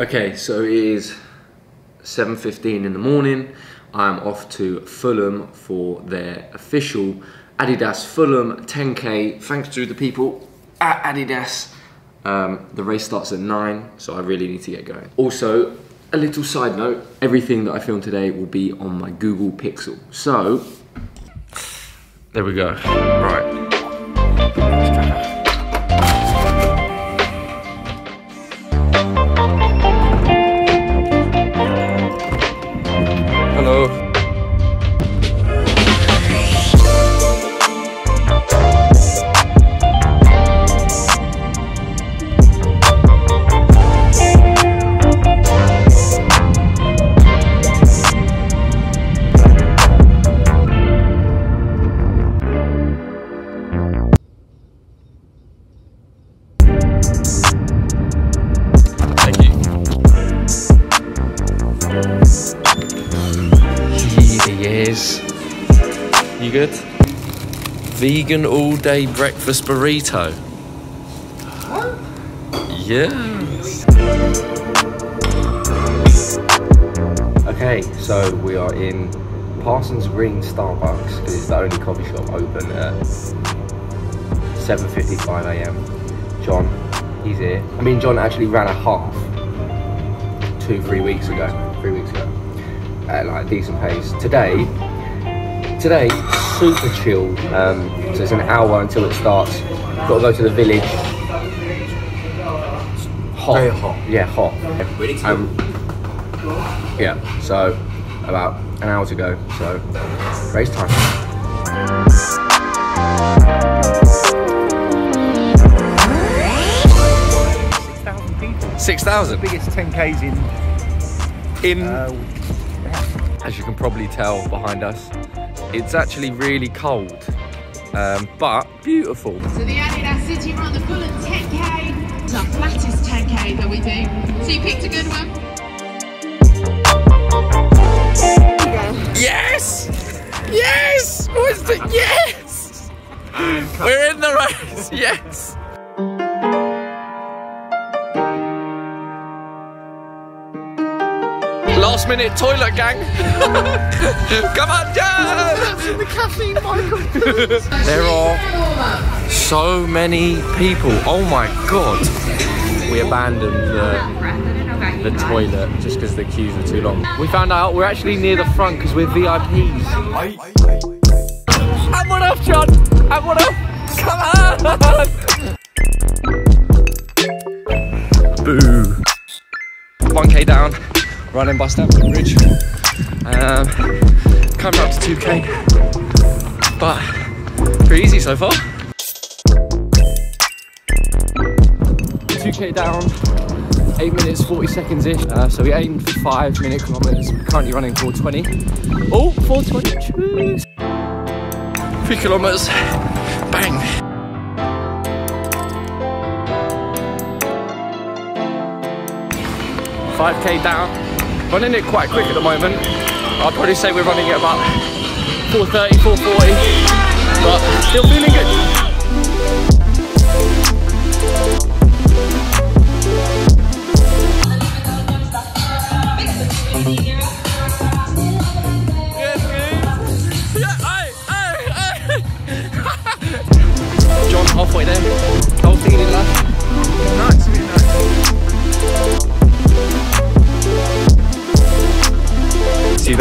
Okay, so it is 7.15 in the morning. I'm off to Fulham for their official Adidas Fulham 10K. Thanks to the people at Adidas. Um, the race starts at 9, so I really need to get going. Also, a little side note, everything that I film today will be on my Google Pixel. So, there we go. Right. Good? Vegan all day breakfast burrito. Yes. Okay, so we are in Parsons Green Starbucks because it's the only coffee shop open at 7:55 a.m. Jon, he's here. I mean, Jon actually ran a half two, three weeks ago. Three weeks ago, at like a decent pace. Today, today super chill. Um, so it's an hour until it starts. Got to go to the village. Hot. Very hot. Yeah, hot. Ready to Um, yeah. So about an hour to go. So race time. Six thousand people. Six thousand. Biggest 10Ks in. In Uh, as you can probably tell behind us, it's actually really cold, um, but beautiful. So the Adidas City Run, the Fulham 10K. It's our flattest 10K that we do. So you picked a good one. Yes! Yes! What's the yes? We're in the race. Yes. Last minute toilet gang. Come on, Jan! There are so many people. Oh my god. We abandoned the, the toilet just because the queues were too long. We found out we're actually near the front because we're VIPs. I'm one off, Jon. I'm one off. Come on. Boo. 1k down, running by Stamford Bridge. Um, coming up to 2k, but pretty easy so far. 2k down, 8 minutes 40 seconds ish. Uh, so we aimed for 5 minute kilometres. We're currently running 420. Oh, 420. Cheers. 3 kilometres. Bang. 5k down. Running it quite quick at the moment. I'd probably say we're running it about 430, 440. But still feeling good.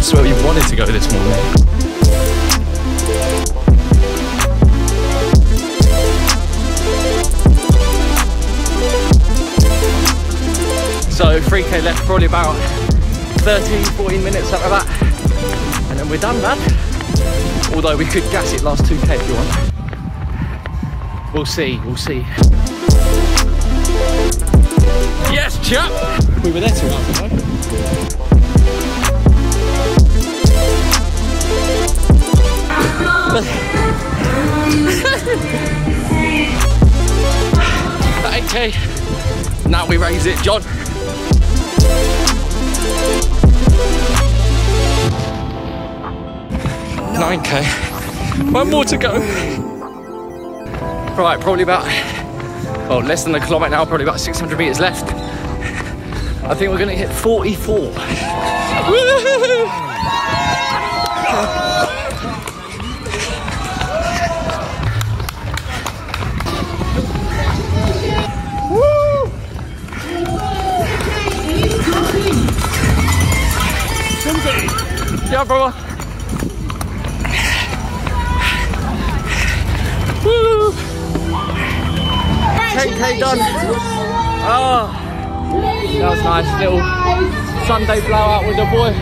That's where we wanted to go this morning. So 3k left, probably about 13, 14 minutes, like that. And then we're done, man. Although we could gas it last 2k if you want. We'll see, we'll see. Yes, chap! We were there hours ago. At 8k. Now we raise it, Jon. Nine k. One more to go. Right, probably about well less than a kilometre now. Probably about 600 meters left. I think we're gonna hit 44. 10k done. Oh, that was nice. Little Sunday blowout with the boy.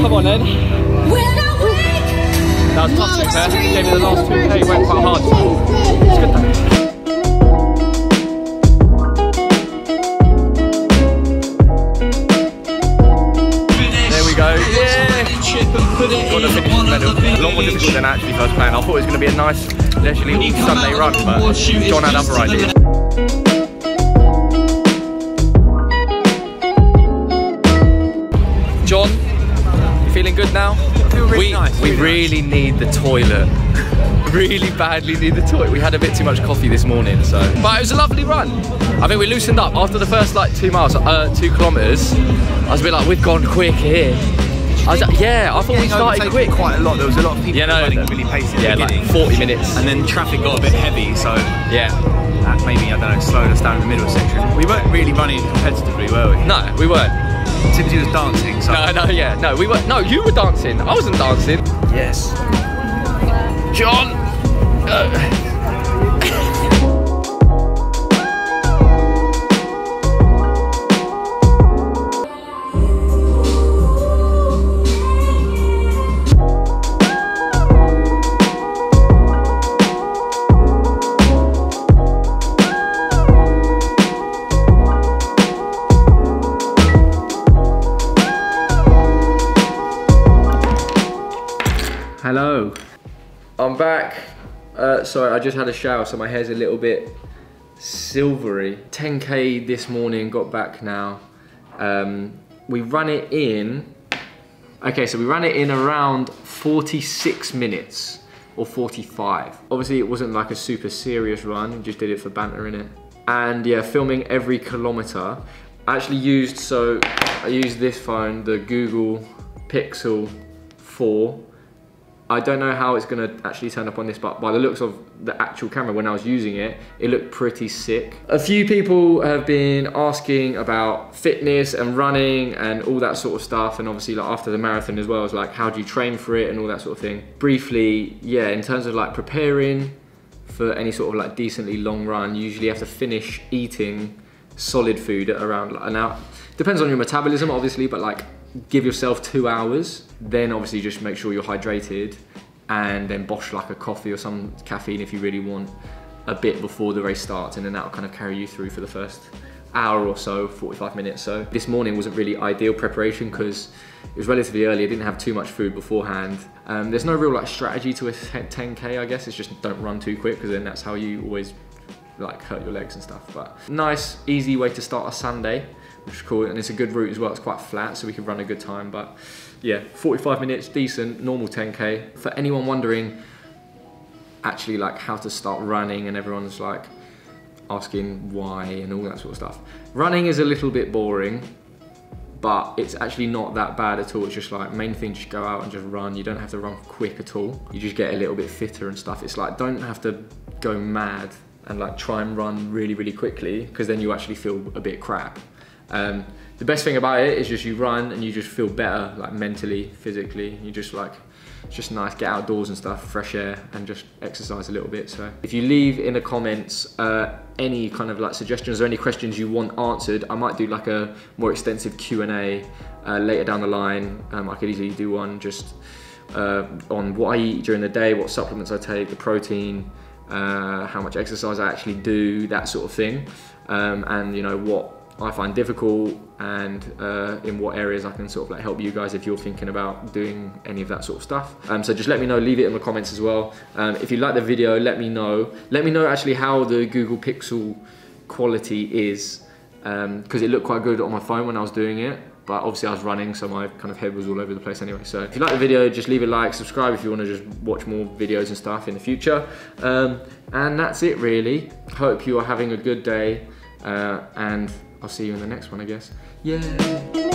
Come on then. That was tough to be fair. Gave me the last 2k, went quite hard. It's good though. There we go. Yeah. Got the finish medal. A lot more difficult than I actually first planned. I thought it was going to be a nice leisurely little Sunday run, but Jon had other ideas. Jon, you feeling good now? I feel really we, nice, We really really need the toilet. really badly need the toilet. We had a bit too much coffee this morning, so. But it was a lovely run. I think we loosened up after the first like two miles, uh, two kilometers. I was a bit like, we've gone quick here. I was like, yeah, I thought we started quick. quite a lot. There was a lot of people Yeah, no, running the- really pacey at Yeah, the like 40 minutes. and then traffic got a bit heavy, so Yeah. that maybe, I don't know, slowed us down in the middle section. We weren't really running competitively, were we? No, we weren't. Timbsy was dancing, so. No, no, yeah, no, we weren't. No, you were dancing. I wasn't dancing. Yes. Jon. Uh, Hello. I'm back. Uh, sorry, I just had a shower, so my hair's a little bit silvery. 10k this morning, got back now. Um, we run it in. Okay, so we ran it in around 46 minutes or 45. Obviously, it wasn't like a super serious run, just did it for banter in it. And yeah, filming every kilometer. I actually used, so I used this phone, the Google Pixel 4 I don't know how it's gonna actually turn up on this, but by the looks of the actual camera when I was using it, it looked pretty sick. A few people have been asking about fitness and running and all that sort of stuff, and obviously like after the marathon as well, it's like how do you train for it and all that sort of thing. Briefly, yeah, in terms of like preparing for any sort of like decently long run, you usually have to finish eating solid food at around like an hour. Depends on your metabolism, obviously, but like give yourself two hours. Then obviously just make sure you're hydrated, and then bosh like a coffee or some caffeine if you really want a bit before the race starts, and then that'll kind of carry you through for the first hour or so, 45 minutes. So this morning wasn't really ideal preparation because it was relatively early. I didn't have too much food beforehand. Um, there's no real like strategy to a 10k, I guess. It's just don't run too quick because then that's how you always like hurt your legs and stuff. But nice, easy way to start a Sunday, which is cool. And it's a good route as well. It's quite flat, so we can run a good time. But yeah, 45 minutes, decent, normal 10k. For anyone wondering, actually like how to start running, and everyone's like asking why and all that sort of stuff. Running is a little bit boring. But it's actually not that bad at all. It's just like main thing, just go out and just run. You don't have to run quick at all. You just get a little bit fitter and stuff. It's like don't have to go mad and like try and run really, really quickly because then you actually feel a bit crap. Um, the best thing about it is just you run and you just feel better, like mentally, physically. You just like, it's just nice, get outdoors and stuff, fresh air, and just exercise a little bit. So if you leave in the comments uh, any kind of like suggestions or any questions you want answered, I might do like a more extensive Q&A uh, later down the line. Um, I could easily do one just uh, on what I eat during the day, what supplements I take, the protein, uh, how much exercise I actually do, that sort of thing, um, and you know what I find difficult and uh, in what areas I can sort of like help you guys if you're thinking about doing any of that sort of stuff. Um, so just let me know, leave it in the comments as well. Um, if you like the video, let me know. Let me know actually how the Google Pixel quality is because it looked quite good on my phone when I was doing it. But obviously I was running, so my kind of head was all over the place anyway. So if you like the video, just leave a like, subscribe if you want to just watch more videos and stuff in the future. Um, and that's it really. Hope you are having a good day. Uh, and I'll see you in the next one, I guess. Yeah.